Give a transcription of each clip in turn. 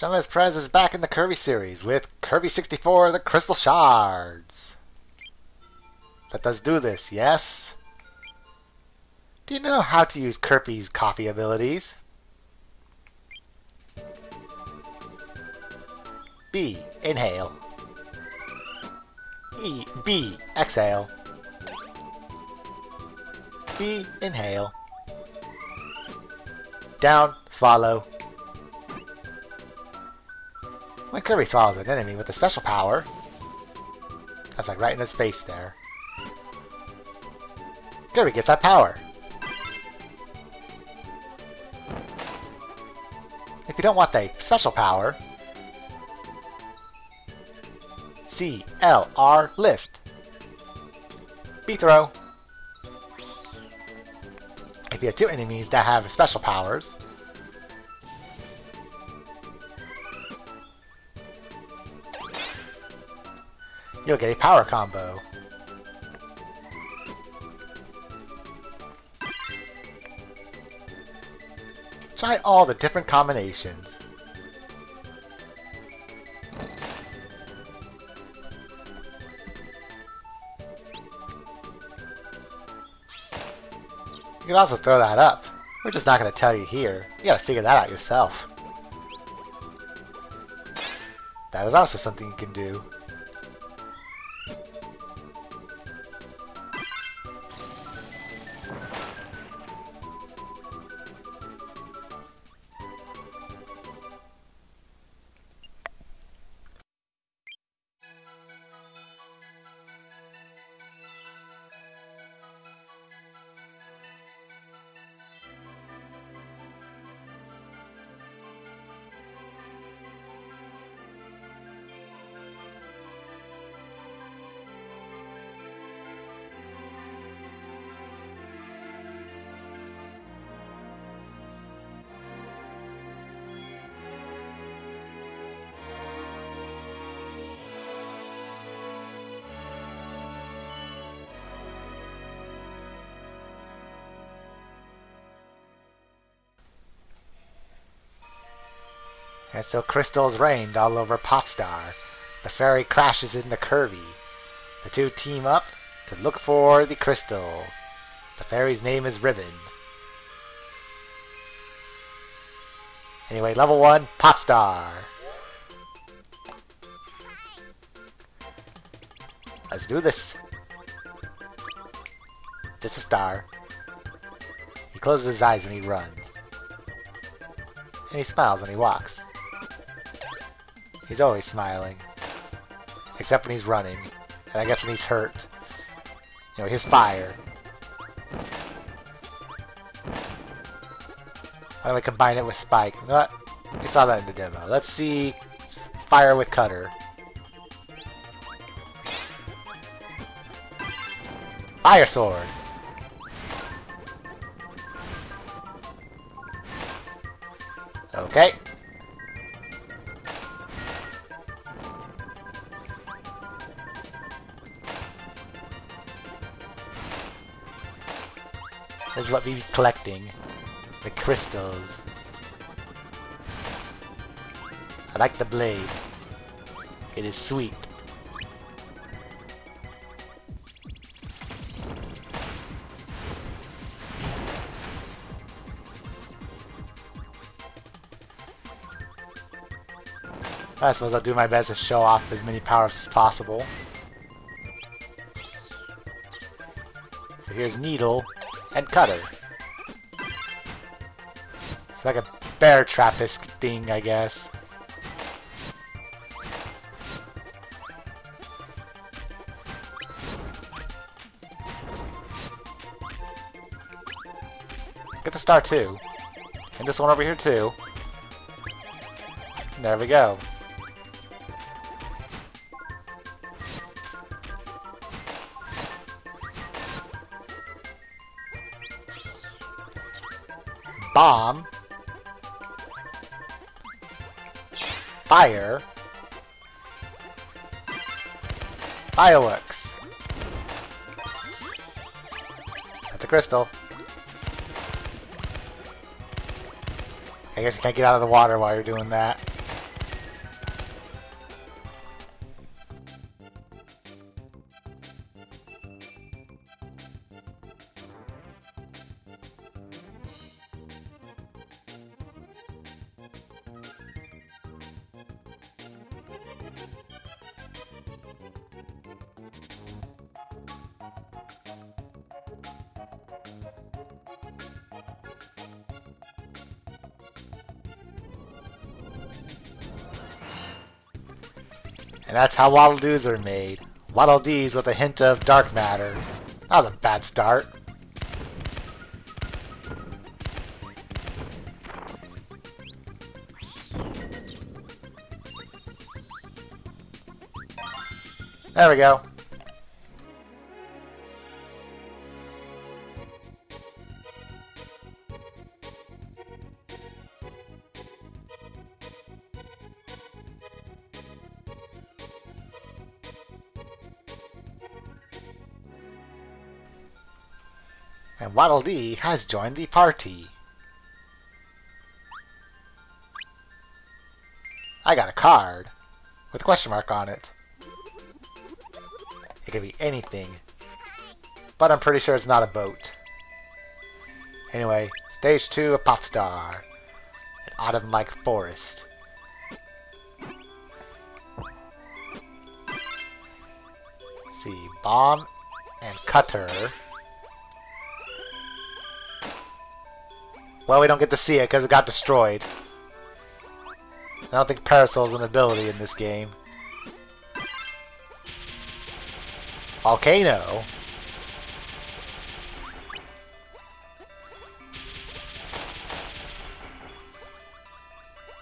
John Perez is back in the Kirby series with Kirby 64 The Crystal Shards. Let us do this, yes? Do you know how to use Kirby's copy abilities? B. Inhale. E. B. Exhale. B. Inhale. Down. Swallow. Kirby swallows an enemy with a special power, that's like right in his face there. Kirby gets that power. If you don't want the special power, C, L, R, lift. B throw. If you have two enemies that have special powers, you'll get a power combo. Try all the different combinations. You can also throw that up. We're just not going to tell you here. You gotta figure that out yourself. That is also something you can do. And so crystals rained all over Popstar. The fairy crashes in the Kirby. The two team up to look for the crystals. The fairy's name is Ribbon. Anyway, level 1, Popstar. Let's do this. Just a star. He closes his eyes when he runs. And he smiles when he walks. He's always smiling. Except when he's running. And I guess when he's hurt. You know, here's fire. Why don't we combine it with Spike? What? We saw that in the demo. Let's see fire with Cutter. Fire Sword! Is what we're collecting. The crystals. I like the blade. It is sweet. I suppose I'll do my best to show off as many power-ups as possible. So here's Needle and Cutter. It's like a bear trap-esque thing, I guess. Get the star too. And this one over here too. There we go. Bomb. Fire. Fireworks. That's a crystal. I guess you can't get out of the water while you're doing that. That's how Waddle Doos are made. Waddle Dees with a hint of dark matter. That was a bad start. There we go. Waddle Dee has joined the party. I got a card with a question mark on it. It could be anything, but I'm pretty sure it's not a boat. Anyway, stage two of Popstar, an autumn-like forest. See, bomb and cutter. Well, we don't get to see it because it got destroyed. I don't think Parasol's an ability in this game. Volcano.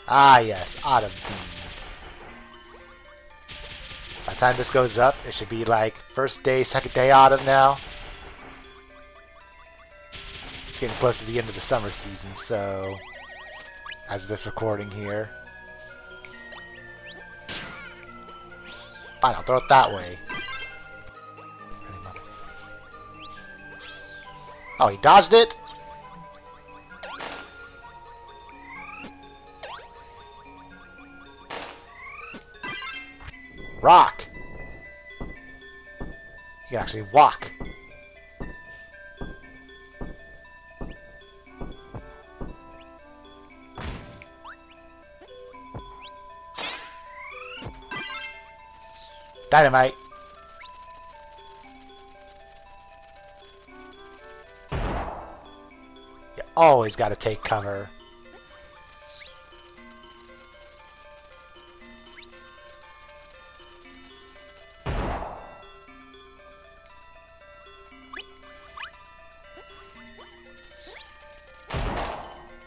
Ah, yes, Autumn. By the time this goes up, it should be like first day, second day autumn now. It's getting close to the end of the summer season, so as this recording here. Fine, I'll throw it that way. Oh, he dodged it? Rock! You can actually walk. Dynamite! You always gotta take cover.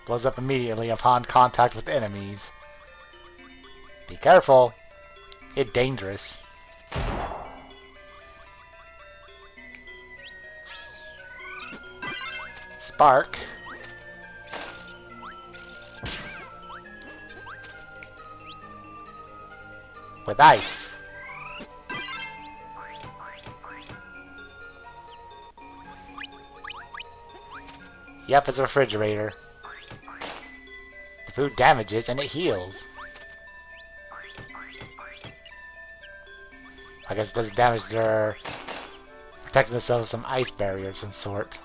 Blows up immediately upon contact with enemies. Be careful. It's dangerous. Spark. With ice. Yep, it's a refrigerator. The food damages and it heals. I guess it does damage their protecting themselves some ice barrier of some sort.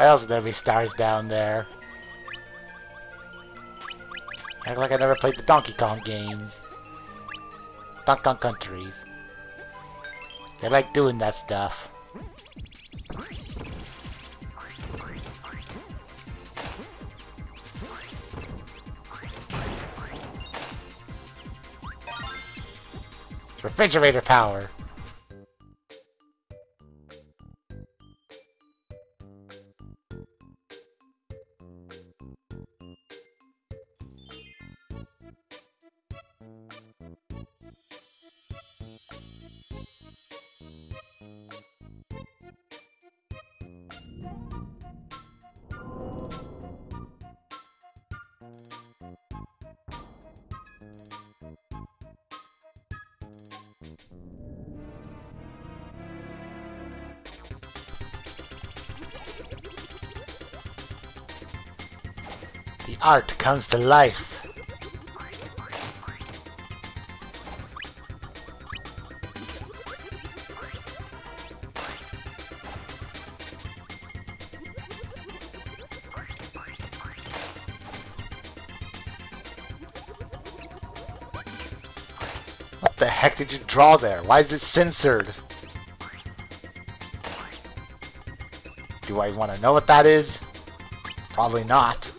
Why else would there be stars down there? Act like I never played the Donkey Kong games. Donkey Kong Countries. They like doing that stuff. Refrigerator power. The art comes to life. What the heck did you draw there? Why is it censored? Do I want to know what that is? Probably not.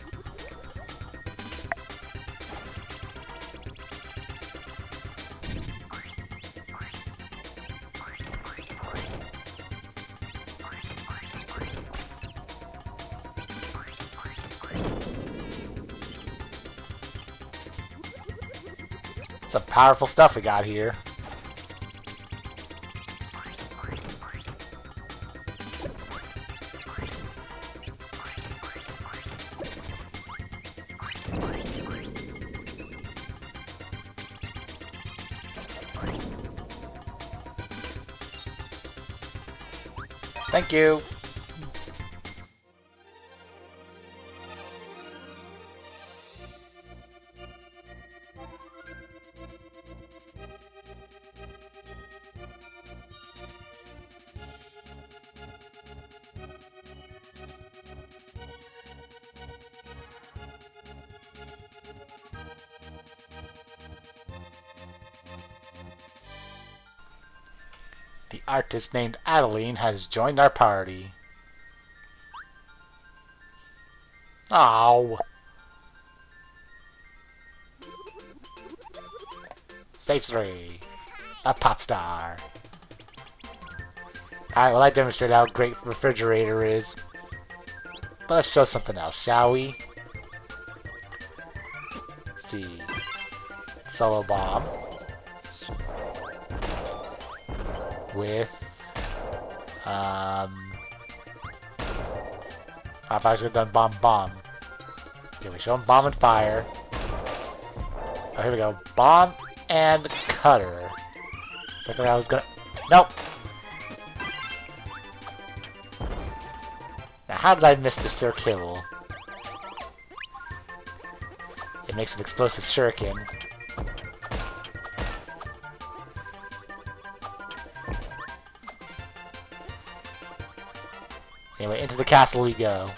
Powerful stuff we got here. Thank you. Artist named Adeleine has joined our party. Oh. Stage 3. A pop star. Alright, well I demonstrated how great refrigerator is. But let's show something else, shall we? Let's see. Solo bomb. With um I thought I done bomb bomb. Okay, we show him bomb and fire. Oh, here we go. Bomb and cutter. I was gonna. Nope. Now, how did I miss the Sir Kibble? It makes an explosive shuriken. Anyway, into the castle we go.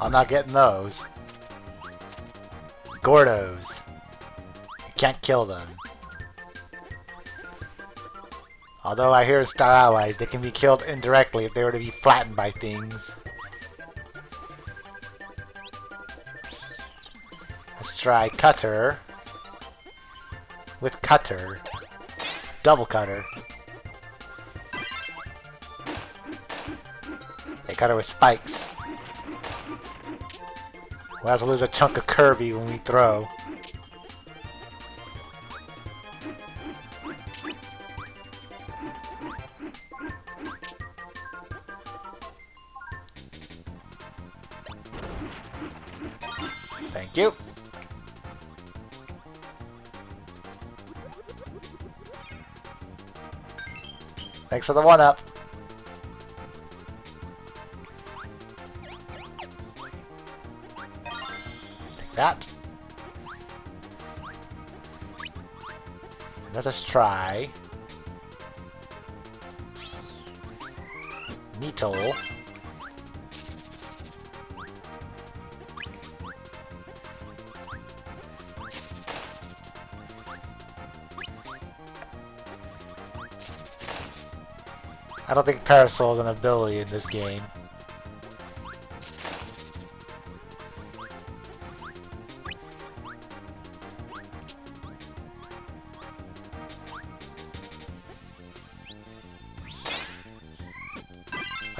I'm not getting those. Gordos. Can't kill them. Although I hear Star Allies, they can be killed indirectly if they were to be flattened by things. Let's try Cutter. With Cutter. Double Cutter. They Cutter with spikes. We also lose a chunk of curvy when we throw. Thank you. Thanks for the one-up. That. Let us try. Neato. I don't think Parasol is an ability in this game.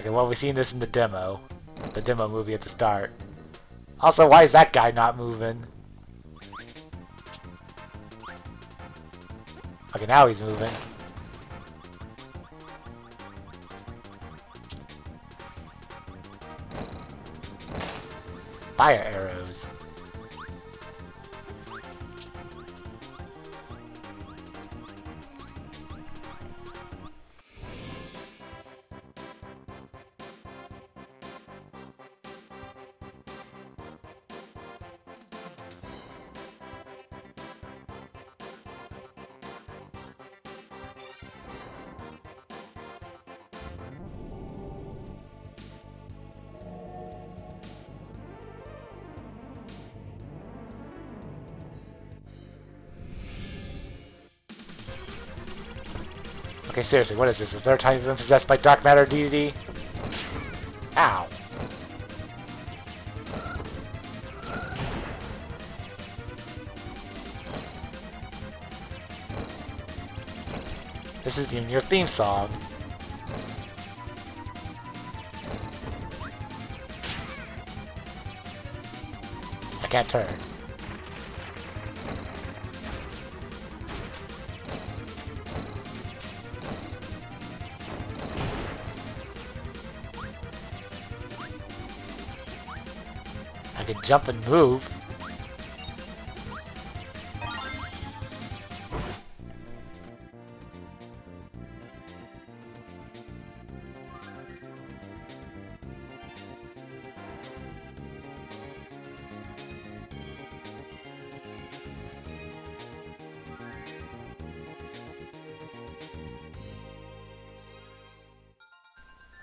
Okay, well, we've seen this in the demo. The demo movie at the start. Also, why is that guy not moving? Okay, now he's moving. Fire arrows. Okay, seriously, what is this? The third time you've been possessed by dark matter DDD? Ow. This isn't even your theme song. I can't turn. Can jump and move.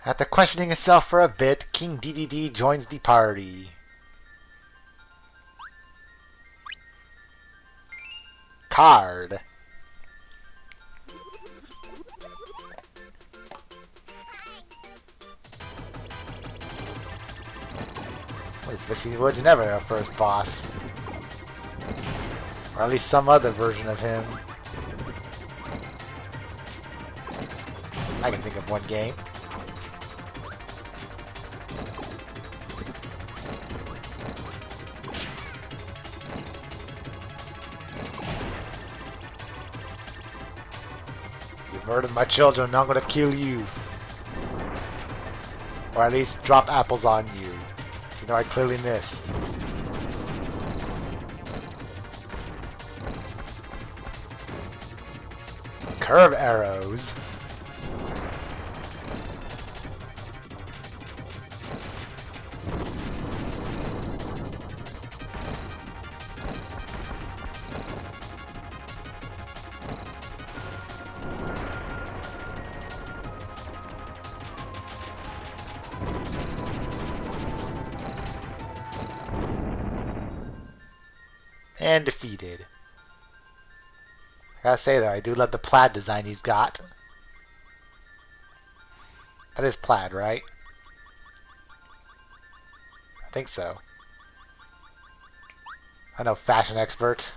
After questioning himself for a bit, King DDD joins the party. Card. Is Whispy Woods never our first boss? Or at least some other version of him. I can think of one game. Murdered my children, now I'm gonna kill you. Or at least drop apples on you. You know I clearly missed. Curve arrows. And defeated. I gotta say though, I do love the plaid design he's got. That is plaid, right? I think so. I know, fashion expert.